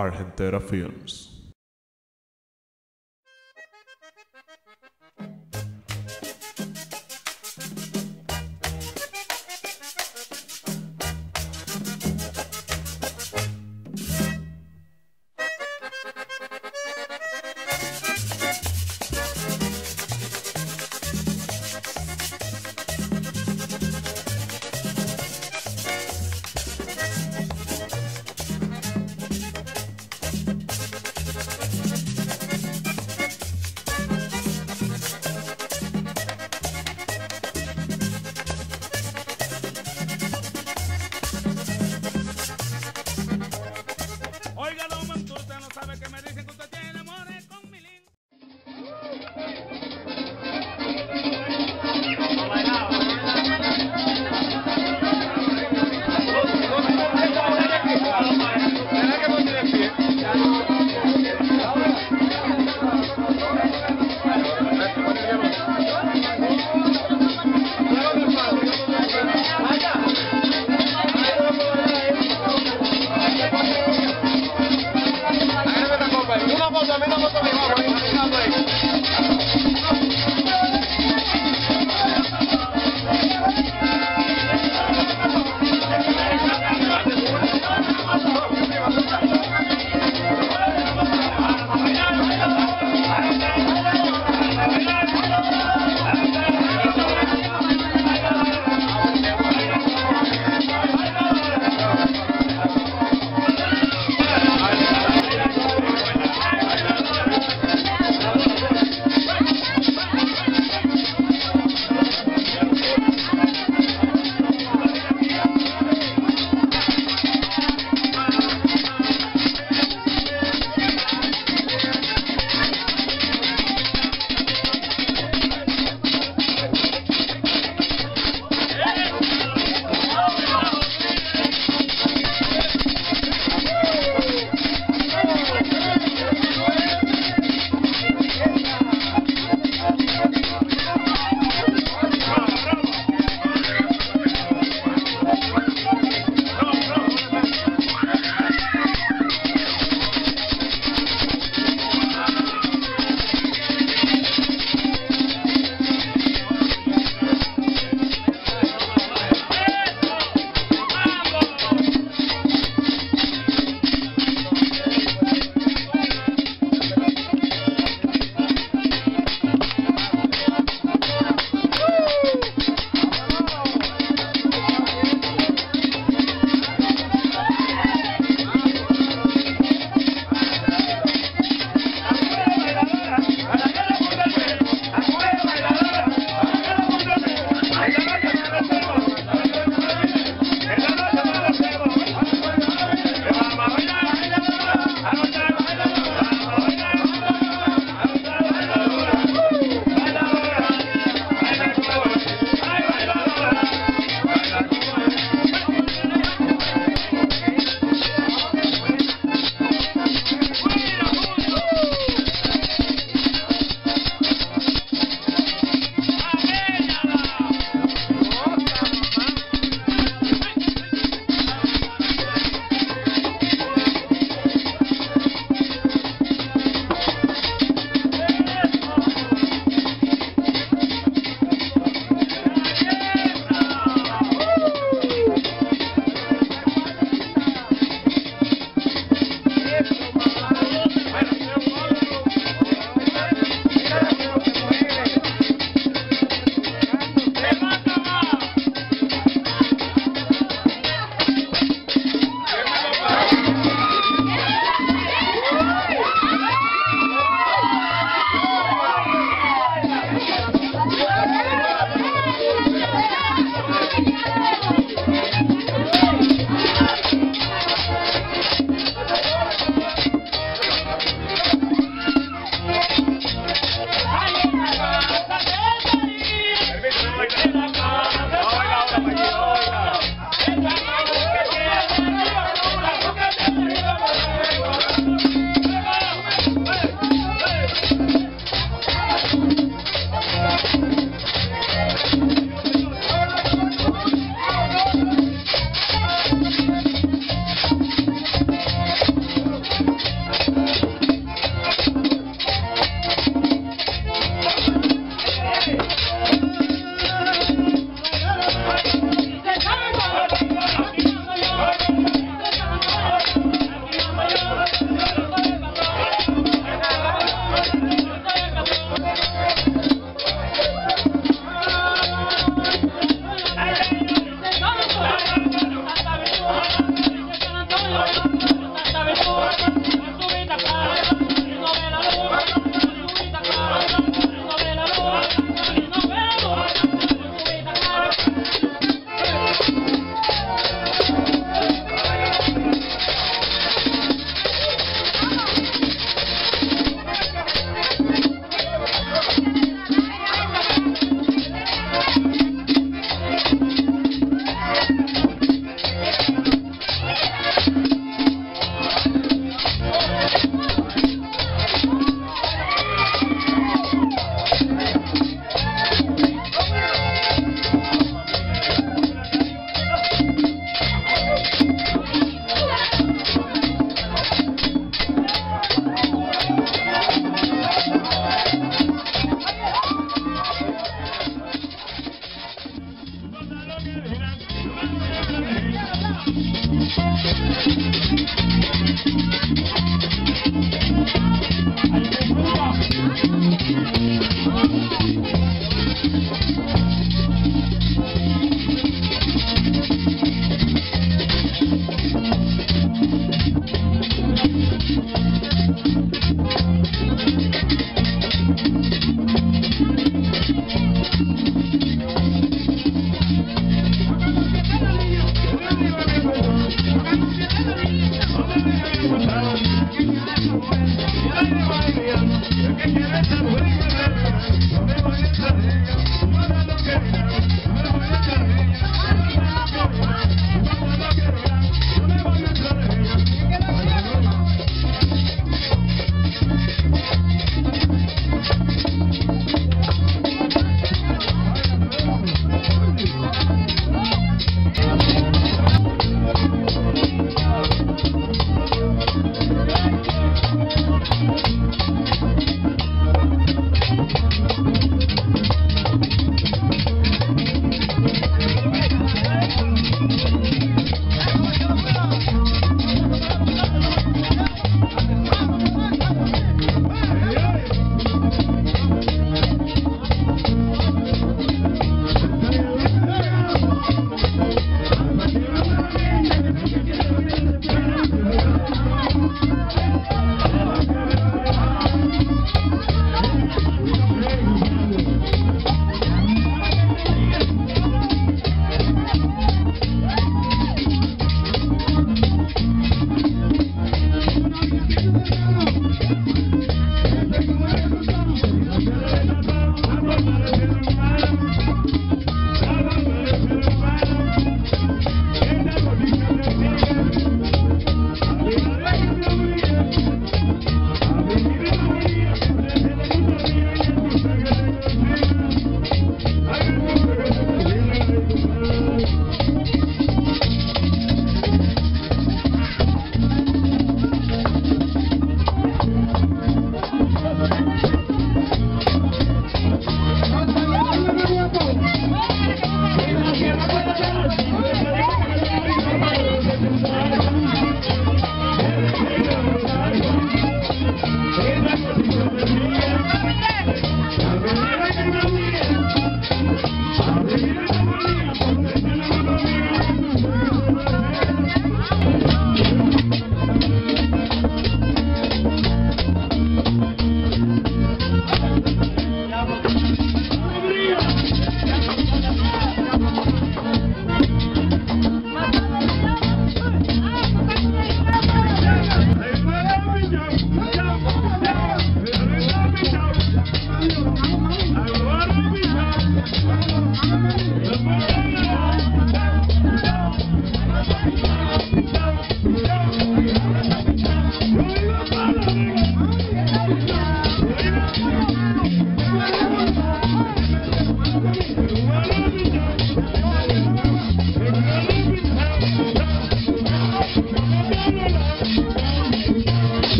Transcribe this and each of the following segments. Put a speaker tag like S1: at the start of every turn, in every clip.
S1: Argentera Films.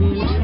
S1: Thank you.